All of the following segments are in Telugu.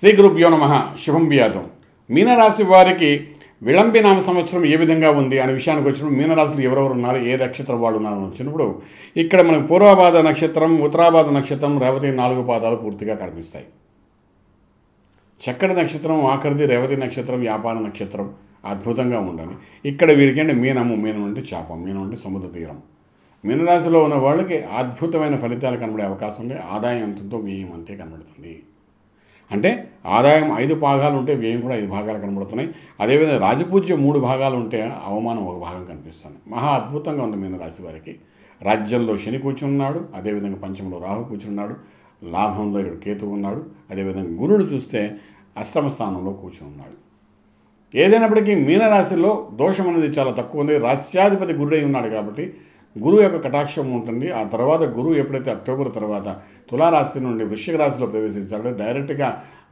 శ్రీ గురుభ్యో నమ. శుభం వ్యాధం. మీనరాశి వారికి విళంబినామ సంవత్సరం ఏ విధంగా ఉంది అనే విషయానికి వచ్చినప్పుడు మీనరాశులు ఎవరెవరు ఉన్నారు ఏ నక్షత్రం వాళ్ళు ఉన్నారు వచ్చినప్పుడు ఇక్కడ మనకు పూర్వభాద నక్షత్రం ఉత్తరాభాద నక్షత్రం రేవతి నాలుగు పాదాలు పూర్తిగా కనిపిస్తాయి. చక్కటి నక్షత్రం ఆఖరిది రేవతి నక్షత్రం వ్యాపార నక్షత్రం అద్భుతంగా ఉండాలి. ఇక్కడ వీరికంటే మీనము మీనం అంటే చేప మీనం అంటే సముద్ర తీరం. మీనరాశిలో ఉన్న వాళ్ళకి అద్భుతమైన ఫలితాలు కనబడే అవకాశం ఉంది. ఆదాయం ఎంతో వ్యయం అంతే కనబడుతుంది. అంటే ఆదాయం ఐదు భాగాలు ఉంటే వ్యయం కూడా ఐదు భాగాలు కనబడుతున్నాయి. అదేవిధంగా రాజపూజ్యం మూడు భాగాలు ఉంటే అవమానం ఒక భాగం కనిపిస్తుంది. మహా అద్భుతంగా ఉంది మీనరాశి వారికి. రాజ్యంలో శని కూర్చున్నాడు అదేవిధంగా పంచంలో రాహు కూర్చున్నాడు లాభంలో ఇక్కడ కేతు ఉన్నాడు అదేవిధంగా గురుడు చూస్తే అష్టమ స్థానంలో కూర్చుని ఉన్నాడు ఏదైనప్పటికీ మీనరాశిలో దోషం అనేది చాలా తక్కువ ఉంది. రాస్యాధిపతి గురుడై ఉన్నాడు కాబట్టి గురువు యొక్క కటాక్షం ఉంటుంది. ఆ తర్వాత గురువు ఎప్పుడైతే అక్టోబర్ తర్వాత తులారాశి నుండి వృశ్చిక రాశిలో ప్రవేశించాడో డైరెక్ట్గా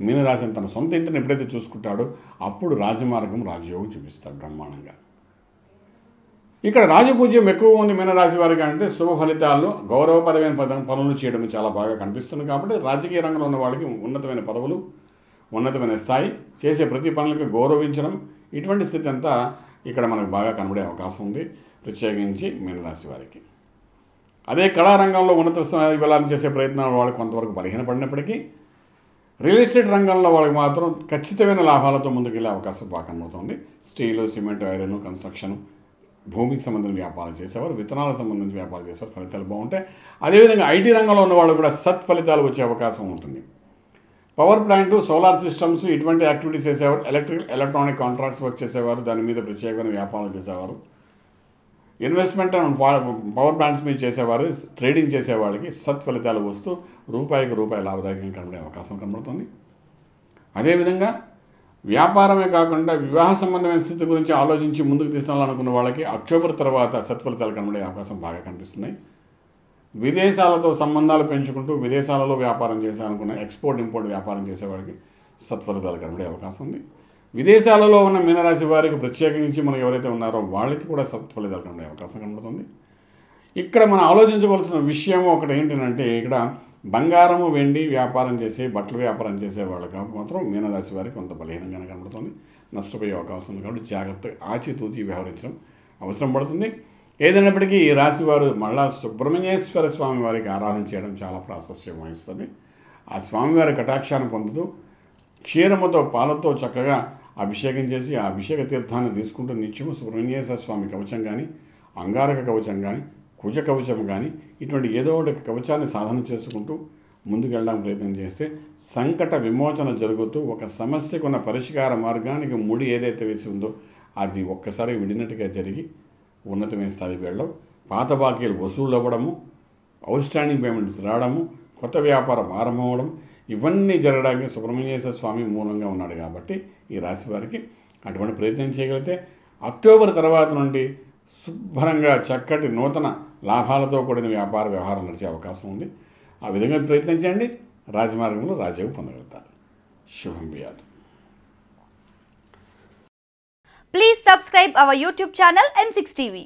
మీనరాశిని తన సొంత ఇంటిని ఎప్పుడైతే చూసుకుంటాడో అప్పుడు రాజమార్గం రాజయోగం చూపిస్తాడు బ్రహ్మాండంగా. ఇక్కడ రాజపూజ్యం ఎక్కువ ఉంది మీనరాశి వారికి అంటే శుభ ఫలితాల్లో గౌరవపరమైన పద పనులు చేయడం చాలా బాగా కనిపిస్తుంది కాబట్టి రాజకీయ రంగంలో ఉన్న వాళ్ళకి ఉన్నతమైన పదవులు ఉన్నతమైన స్థాయి చేసే ప్రతి పనులకు గౌరవించడం ఇటువంటి స్థితి అంతా ఇక్కడ మనకు బాగా కనబడే అవకాశం ఉంది. ప్రత్యేకించి మీనరాశి వారికి. అదే కళారంగంలో ఉన్నత స్థాయి వెళ్ళాలని చేసే ప్రయత్నాలు వాళ్ళకి కొంతవరకు బలహీనపడినప్పటికీ రియల్ ఎస్టేట్ రంగంలో వాళ్ళకి మాత్రం ఖచ్చితమైన లాభాలతో ముందుకెళ్ళే అవకాశం బాగా కనబడుతుంది. స్టీలు సిమెంట్ ఐరన్ కన్స్ట్రక్షన్ భూమికి సంబంధించిన వ్యాపారాలు చేసేవారు విత్తనాలకు సంబంధించిన వ్యాపారం చేసేవారు ఫలితాలు బాగుంటాయి. అదేవిధంగా ఐటీ రంగంలో ఉన్న వాళ్ళు కూడా సత్ ఫలితాలు వచ్చే అవకాశం ఉంటుంది. పవర్ ప్లాంట్ సోలార్ సిస్టమ్స్ ఇటువంటి యాక్టివిటీస్ చేసేవారు ఎలక్ట్రికల్ ఎలక్ట్రానిక్ కాంట్రాక్ట్స్ వర్క్ చేసేవారు దాని మీద ప్రత్యేకమైన వ్యాపారాలు చేసేవారు. ఇన్వెస్ట్మెంట్ పవర్ బ్యాంక్స్ మీద చేసేవారు ట్రేడింగ్ చేసేవాళ్ళకి సత్ఫలితాలు వస్తూ రూపాయికి రూపాయి లాభదాయకంగా కనబడే అవకాశం కనబడుతుంది. అదేవిధంగా వ్యాపారమే కాకుండా వివాహ సంబంధమైన స్థితి గురించి ఆలోచించి ముందుకు తీసుకెళ్ళాలనుకున్న వాళ్ళకి అక్టోబర్ తర్వాత సత్ఫలితాలు కనబడే అవకాశం బాగా కనిపిస్తున్నాయి విదేశాలతో సంబంధాలు పెంచుకుంటూ విదేశాలలో వ్యాపారం చేయాలనుకున్న ఎక్స్పోర్ట్ ఇంపోర్ట్ వ్యాపారం చేసేవాడికి సత్ఫలితాలు కనబడే అవకాశం ఉంది. విదేశాలలో ఉన్న మీనరాశి వారికి ప్రత్యేకించి మనం ఎవరైతే ఉన్నారో వాళ్ళకి కూడా సత్ఫలితాలు కనబడే అవకాశం కనబడుతుంది. ఇక్కడ మనం ఆలోచించవలసిన విషయం ఒకటి ఏంటంటే ఇక్కడ బంగారము వెండి వ్యాపారం చేసి బట్టల వ్యాపారం చేసే వాళ్ళకి మాత్రం మీనరాశి వారికి కొంత బలహీనంగానే కనబడుతుంది. నష్టపోయే అవకాశం ఉంది కాబట్టి జాగ్రత్తగా ఆచితూచి వ్యవహరించడం అవసరం పడుతుంది. ఏదైనప్పటికీ ఈ రాశి వారు మళ్ళా సుబ్రహ్మణ్యేశ్వర స్వామి వారికి ఆరాధన చేయడం చాలా ప్రాశస్యం వహిస్తుంది. ఆ స్వామివారి కటాక్షాన్ని పొందుతూ క్షీరముతో పాలతో చక్కగా అభిషేకం చేసి ఆ అభిషేక తీర్థాన్ని తీసుకుంటూ నిత్యము సుబ్రహ్మణ్యేశ్వర స్వామి కవచం కానీ అంగారక కవచం కానీ కుజ కవచం కానీ ఇటువంటి ఏదో ఒకటి కవచాన్ని సాధన చేసుకుంటూ ముందుకెళ్ళడానికి ప్రయత్నం చేస్తే సంకట విమోచన జరుగుతూ ఒక సమస్యకు ఉన్న పరిష్కార మార్గానికి ముడి ఏదైతే వేసి ఉందో అది ఒక్కసారి విడినట్టుగా జరిగి ఉన్నతమైన స్థాయికి వెళ్ళడం పాత బాకీలు వసూలు అవ్వడము అవుట్ స్టాండింగ్ పేమెంట్స్ రావడము కొత్త వ్యాపారం ఆరంభం అవడం ఇవన్నీ జరగడానికి సుబ్రహ్మణ్యేశ్వర స్వామి మూలంగా ఉన్నాడు కాబట్టి ఈ రాశి వారికి అటువంటి ప్రయత్నం చేయగలిగితే అక్టోబర్ తర్వాత నుండి శుభ్రంగా చక్కటి నూతన లాభాలతో కూడిన వ్యాపార వ్యవహారం నడిచే అవకాశం ఉంది. ఆ విధంగా ప్రయత్నించండి రాజమార్గంలో రాజ్యం పొందగలుగుతారు. శుభం బియాదు Please subscribe our YouTube channel M6 TV.